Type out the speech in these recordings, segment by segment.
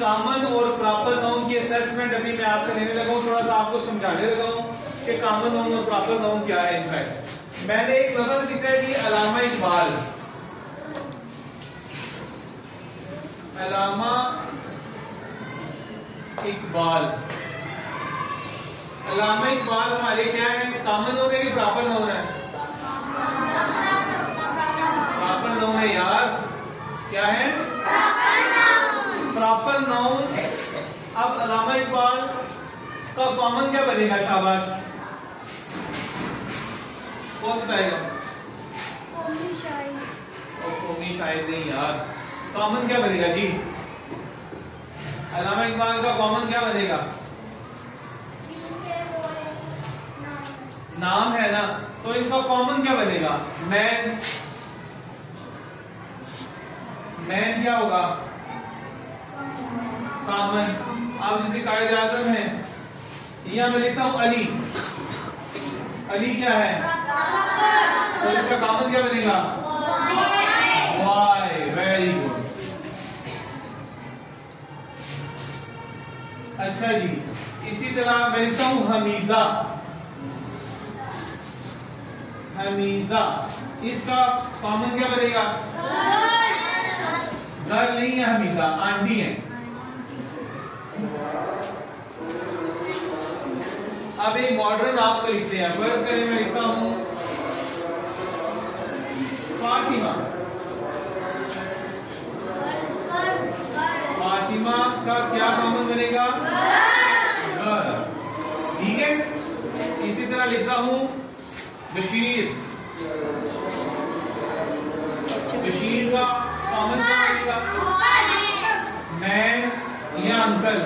Common और proper noun की assessment अभी मैं आपसे लेने लगा हूँ, थोड़ा सा आपको समझाने लगा हूँ कि कॉमन नाउन और प्रॉपर नाउन क्या है, इनफैक्ट। मैंने एक लफ्ज लिखा है कि अलामा इकबाल। अलामा इकबाल। अलामा इकबाल हमारे क्या है? कॉमन नाउन है कि प्रॉपर नाउन है प्रॉपर नाउन है यार क्या है प्रॉपर नाउन इकबाल का कॉमन क्या बनेगा शाबाश? कौन बताएगा? और कौमी शायद नहीं यार। कॉमन क्या बनेगा जी? अलामा इकबाल का कॉमन क्या बनेगा? नाम। है ना तो इनका कॉमन क्या बनेगा? मैन मैन क्या होगा? कॉमन आप जैसे कायद आज़म है यहाँ मैं लिखता हूँ अली। अली क्या है? तो इसका कॉमन क्या बनेगा? वाई। वेरी गुड अच्छा जी इसी तरह मैं लिखता हूँ हमीदा। हमीदा। इसका कॉमन क्या बनेगा? घर नहीं है हमीदा आंटी है। अब एक मॉडर्न आपको लिखते हैं। फ़र्ज़ करें मैं लिखता हूँ। फातिमा। फातिमा का क्या कॉमन बनेगा? घर। ठीक है? इसी तरह लिखता हूँ। बशीर। बशीर का कॉमन क्या बनेगा? मैं या अंकल।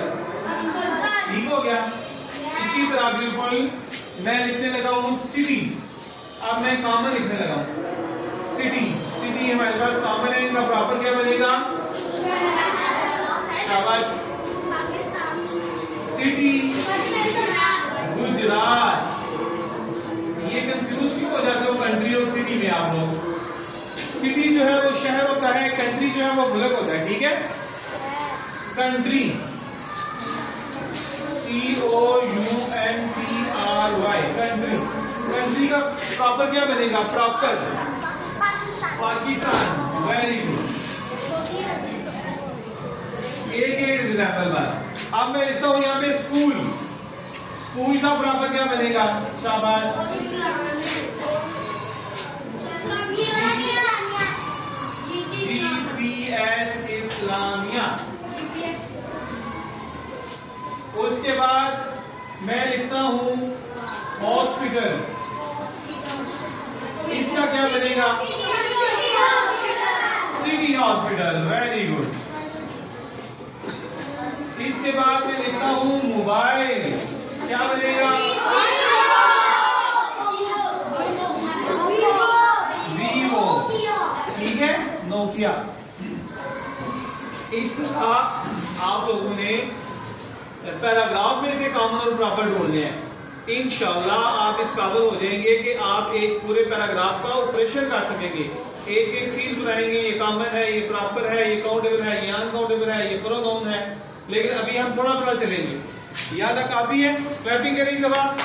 ठीक हो गया। इसी तरह बिल्कुल मैं लिखने लगा हूँ सिटी अब मैं कॉमन लिखने लगा हूँ. सिटी सिटी हमारे पास. कॉमन है इनका प्रॉपर क्या बनेगा? शाबाश. सिटी गुजरात. ये कंफ्यूज क्यों हो जाते हो कंट्री और सिटी में आप लोग? सिटी जो है वो शहर होता है कंट्री जो है वो मुल्क होता है, ठीक है? Country C O R Y country country का प्रॉपर क्या बनेगा? प्रॉपर पाकिस्तान। वेरी गुड एक एक एग्ज़ाम्पल बात। अब मैं लिखता हूँ यहाँ पे स्कूल स्कूल का प्रॉपर क्या बनेगा? शाबाश। जी पी एस इस्लामिया उसके बाद मैं लिखता हूँ हॉस्पिटल इसका क्या बनेगा? सिटी हॉस्पिटल वेरी गुड इसके बाद मैं लिखता हूँ मोबाइल क्या बनेगा? वीवो ठीक है? नोकिया इस तरह आप लोगों ने, पैराग्राफ में से कॉमन और प्रॉपर ढूँढने हैं। इनशाला आप इस काबिल हो जाएँगे कि आप एक पूरे पैराग्राफ का ऑपरेशन कर सकेंगे। एक एक चीज़ बताएँगे, ये कॉमन है, ये प्रॉपर है, ये काउंटेबल है, ये अनकाउंटेबल है, ये प्रोनाउन है। लेकिन अभी हम थोड़ा थोड़ा चलेंगे। याद काफ़ी है? क्लैपिंग करेंगे दबा